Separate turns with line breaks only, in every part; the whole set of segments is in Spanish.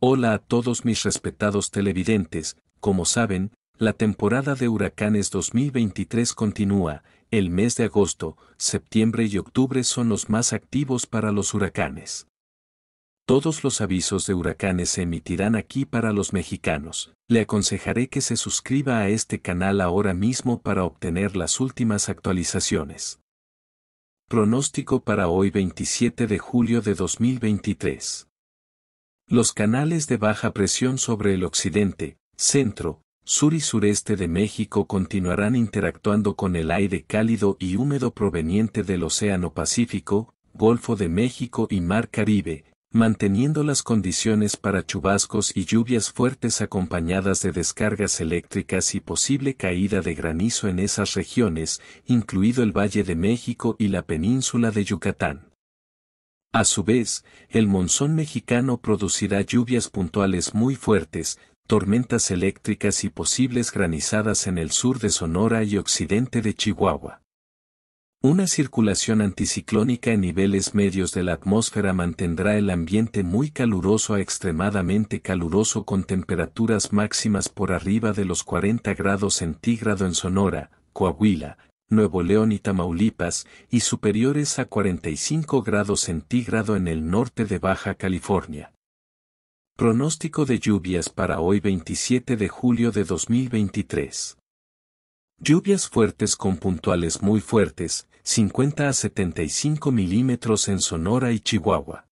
Hola a todos mis respetados televidentes, como saben, la temporada de huracanes 2023 continúa, el mes de agosto, septiembre y octubre son los más activos para los huracanes. Todos los avisos de huracanes se emitirán aquí para los mexicanos. Le aconsejaré que se suscriba a este canal ahora mismo para obtener las últimas actualizaciones. Pronóstico para hoy 27 de julio de 2023. Los canales de baja presión sobre el occidente, centro, sur y sureste de México continuarán interactuando con el aire cálido y húmedo proveniente del Océano Pacífico, Golfo de México y Mar Caribe, manteniendo las condiciones para chubascos y lluvias fuertes acompañadas de descargas eléctricas y posible caída de granizo en esas regiones, incluido el Valle de México y la península de Yucatán. A su vez, el monzón mexicano producirá lluvias puntuales muy fuertes, tormentas eléctricas y posibles granizadas en el sur de Sonora y occidente de Chihuahua. Una circulación anticiclónica en niveles medios de la atmósfera mantendrá el ambiente muy caluroso a extremadamente caluroso con temperaturas máximas por arriba de los 40 grados centígrado en Sonora, Coahuila, Nuevo León y Tamaulipas, y superiores a 45 grados centígrado en el norte de Baja California. Pronóstico de lluvias para hoy 27 de julio de 2023. Lluvias fuertes con puntuales muy fuertes, 50 a 75 milímetros en Sonora y Chihuahua.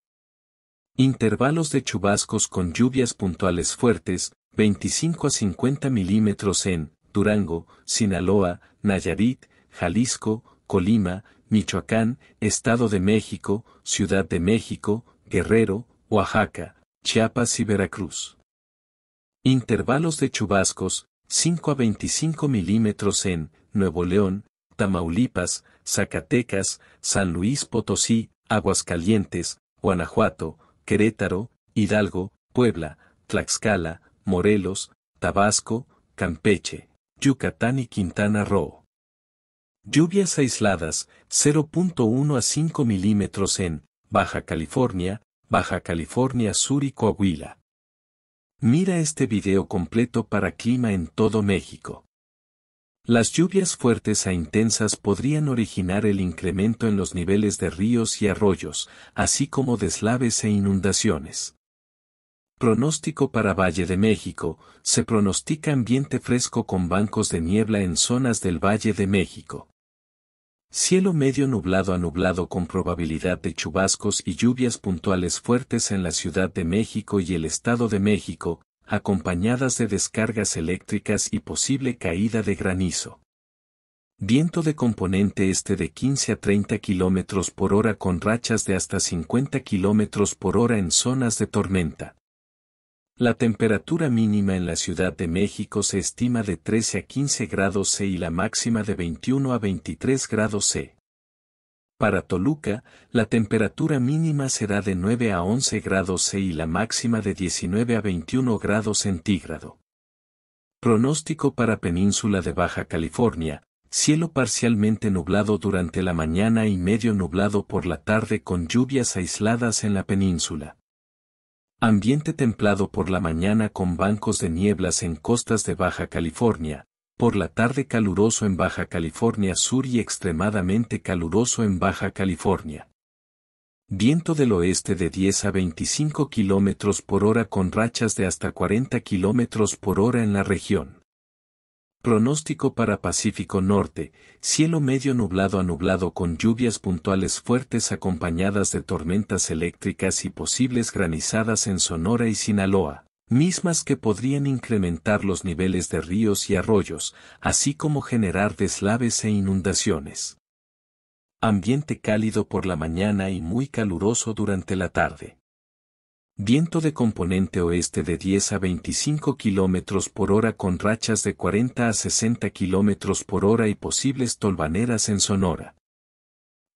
Intervalos de chubascos con lluvias puntuales fuertes, 25 a 50 milímetros en Durango, Sinaloa, Nayarit, Jalisco, Colima, Michoacán, Estado de México, Ciudad de México, Guerrero, Oaxaca, Chiapas y Veracruz. Intervalos de chubascos, 5 a 25 milímetros en Nuevo León, Tamaulipas, Zacatecas, San Luis Potosí, Aguascalientes, Guanajuato, Querétaro, Hidalgo, Puebla, Tlaxcala, Morelos, Tabasco, Campeche, Yucatán y Quintana Roo. Lluvias aisladas, 0.1 a 5 milímetros en Baja California, Baja California Sur y Coahuila. Mira este video completo para clima en todo México. Las lluvias fuertes a intensas podrían originar el incremento en los niveles de ríos y arroyos, así como deslaves e inundaciones. Pronóstico para Valle de México, se pronostica ambiente fresco con bancos de niebla en zonas del Valle de México. Cielo medio nublado a nublado con probabilidad de chubascos y lluvias puntuales fuertes en la Ciudad de México y el Estado de México, acompañadas de descargas eléctricas y posible caída de granizo. Viento de componente este de 15 a 30 km por hora con rachas de hasta 50 km por hora en zonas de tormenta. La temperatura mínima en la Ciudad de México se estima de 13 a 15 grados C y la máxima de 21 a 23 grados C. Para Toluca, la temperatura mínima será de 9 a 11 grados C y la máxima de 19 a 21 grados centígrado. Pronóstico para Península de Baja California, cielo parcialmente nublado durante la mañana y medio nublado por la tarde con lluvias aisladas en la península. Ambiente templado por la mañana con bancos de nieblas en costas de Baja California, por la tarde caluroso en Baja California Sur y extremadamente caluroso en Baja California. Viento del oeste de 10 a 25 km por hora con rachas de hasta 40 km por hora en la región. Pronóstico para Pacífico Norte, cielo medio nublado a nublado con lluvias puntuales fuertes acompañadas de tormentas eléctricas y posibles granizadas en Sonora y Sinaloa, mismas que podrían incrementar los niveles de ríos y arroyos, así como generar deslaves e inundaciones. Ambiente cálido por la mañana y muy caluroso durante la tarde. Viento de componente oeste de 10 a 25 km por hora con rachas de 40 a 60 km por hora y posibles tolvaneras en Sonora.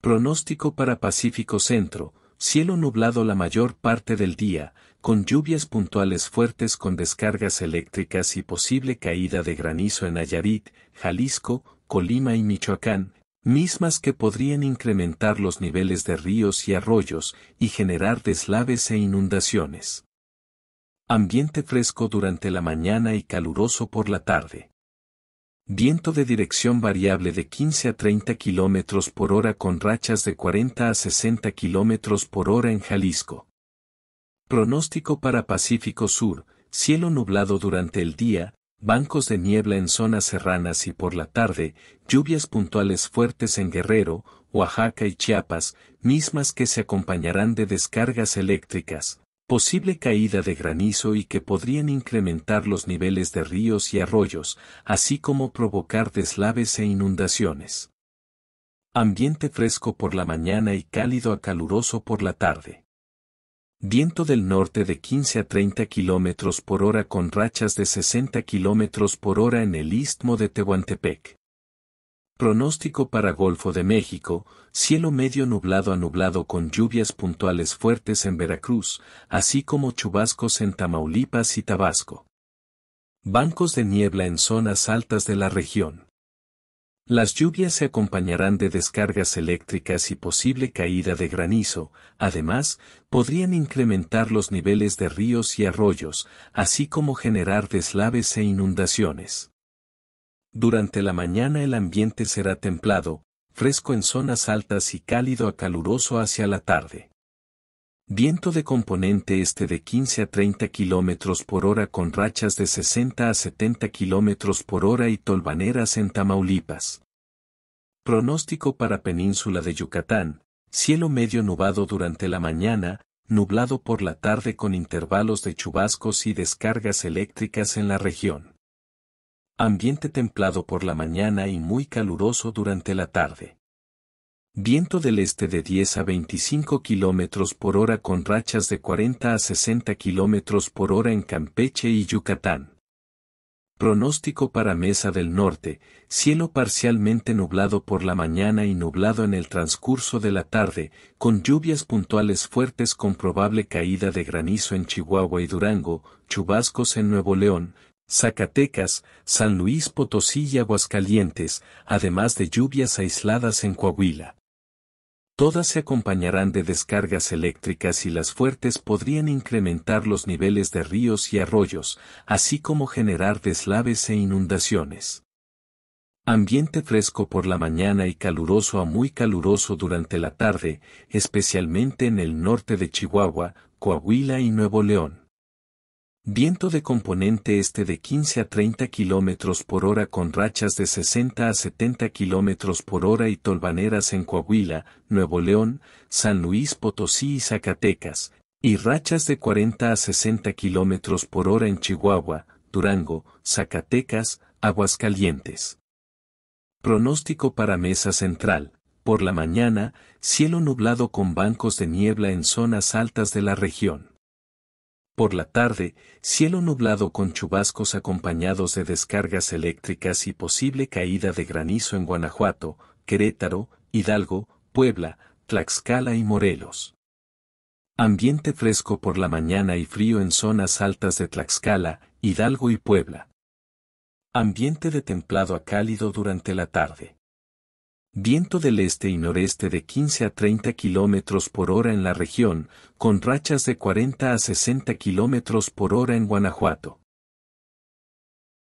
Pronóstico para Pacífico Centro, cielo nublado la mayor parte del día, con lluvias puntuales fuertes con descargas eléctricas y posible caída de granizo en Nayarit, Jalisco, Colima y Michoacán, mismas que podrían incrementar los niveles de ríos y arroyos y generar deslaves e inundaciones. Ambiente fresco durante la mañana y caluroso por la tarde. Viento de dirección variable de 15 a 30 km por hora con rachas de 40 a 60 km por hora en Jalisco. Pronóstico para Pacífico Sur, cielo nublado durante el día, bancos de niebla en zonas serranas y por la tarde, lluvias puntuales fuertes en Guerrero, Oaxaca y Chiapas, mismas que se acompañarán de descargas eléctricas, posible caída de granizo y que podrían incrementar los niveles de ríos y arroyos, así como provocar deslaves e inundaciones. Ambiente fresco por la mañana y cálido a caluroso por la tarde. Viento del norte de 15 a 30 km por hora con rachas de 60 km por hora en el istmo de Tehuantepec. Pronóstico para Golfo de México, cielo medio nublado a nublado con lluvias puntuales fuertes en Veracruz, así como chubascos en Tamaulipas y Tabasco. Bancos de niebla en zonas altas de la región. Las lluvias se acompañarán de descargas eléctricas y posible caída de granizo, además, podrían incrementar los niveles de ríos y arroyos, así como generar deslaves e inundaciones. Durante la mañana el ambiente será templado, fresco en zonas altas y cálido a caluroso hacia la tarde. Viento de componente este de 15 a 30 km por hora con rachas de 60 a 70 km por hora y tolvaneras en Tamaulipas. Pronóstico para península de Yucatán, cielo medio nubado durante la mañana, nublado por la tarde con intervalos de chubascos y descargas eléctricas en la región. Ambiente templado por la mañana y muy caluroso durante la tarde. Viento del este de 10 a 25 km por hora con rachas de 40 a 60 km por hora en Campeche y Yucatán. Pronóstico para Mesa del Norte, cielo parcialmente nublado por la mañana y nublado en el transcurso de la tarde, con lluvias puntuales fuertes con probable caída de granizo en Chihuahua y Durango, chubascos en Nuevo León, Zacatecas, San Luis Potosí y Aguascalientes, además de lluvias aisladas en Coahuila. Todas se acompañarán de descargas eléctricas y las fuertes podrían incrementar los niveles de ríos y arroyos, así como generar deslaves e inundaciones. Ambiente fresco por la mañana y caluroso a muy caluroso durante la tarde, especialmente en el norte de Chihuahua, Coahuila y Nuevo León. Viento de componente este de 15 a 30 km por hora con rachas de 60 a 70 km por hora y tolvaneras en Coahuila, Nuevo León, San Luis Potosí y Zacatecas, y rachas de 40 a 60 km por hora en Chihuahua, Durango, Zacatecas, Aguascalientes. Pronóstico para Mesa Central. Por la mañana, cielo nublado con bancos de niebla en zonas altas de la región. Por la tarde, cielo nublado con chubascos acompañados de descargas eléctricas y posible caída de granizo en Guanajuato, Querétaro, Hidalgo, Puebla, Tlaxcala y Morelos. Ambiente fresco por la mañana y frío en zonas altas de Tlaxcala, Hidalgo y Puebla. Ambiente de templado a cálido durante la tarde. Viento del este y noreste de 15 a 30 km por hora en la región, con rachas de 40 a 60 km por hora en Guanajuato.